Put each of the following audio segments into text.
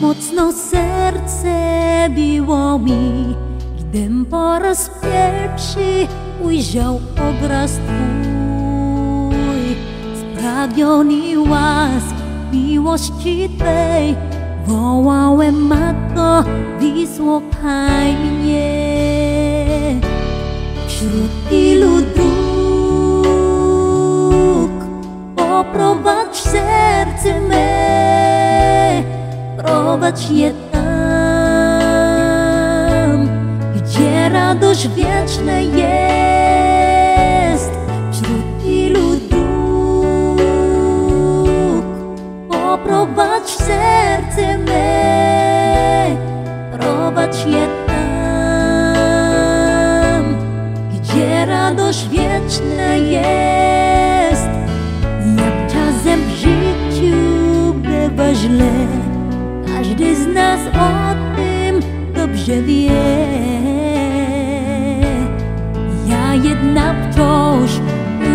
Mocno serce biło mi, gdym po raz pierwszy ujrzał obraz Twój. Spragniony łask miłości Twej, wołałem Matko, wysłuchaj mnie. Wśród ilu dróg poprowadź serce me, prowadź je tam, gdzie radość wieczna jest. Każdy z nas o tym dobrze wie. Ja jednak wciąż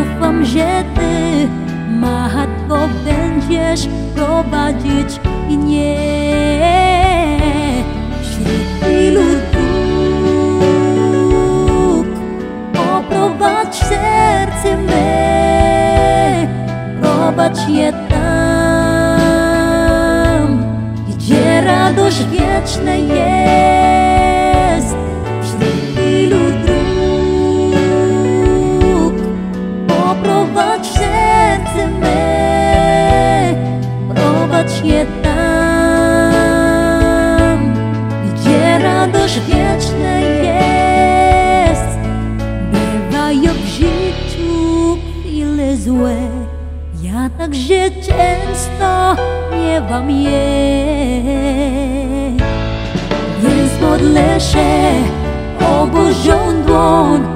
ufam, że Ty, Matko, będziesz prowadzić mnie. Ilu dróg poprowadź serce me, prowadź je tam, radość wieczna jest. Wśród ilu dróg poprowadź serce me, prowadź je ja także często miewam je. Więc modlę się o Bożą dłoń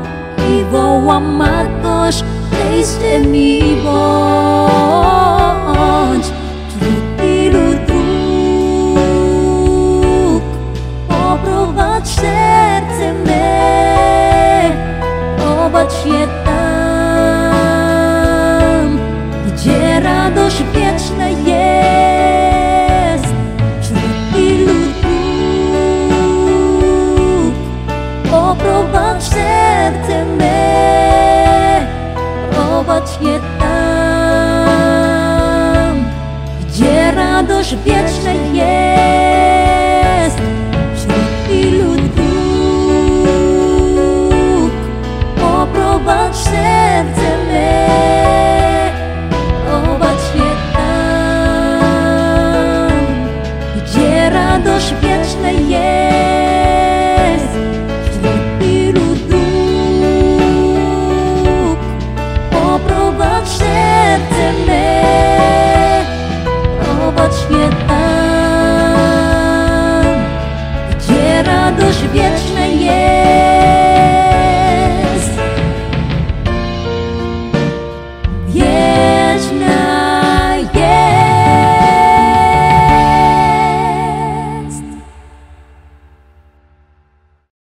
i wołam Matkoś, Chryste mi bądź. Wśród ilu dróg poprowadź serce me, prowadź je Popatrz nie tam, gdzie radość wiecznej jest.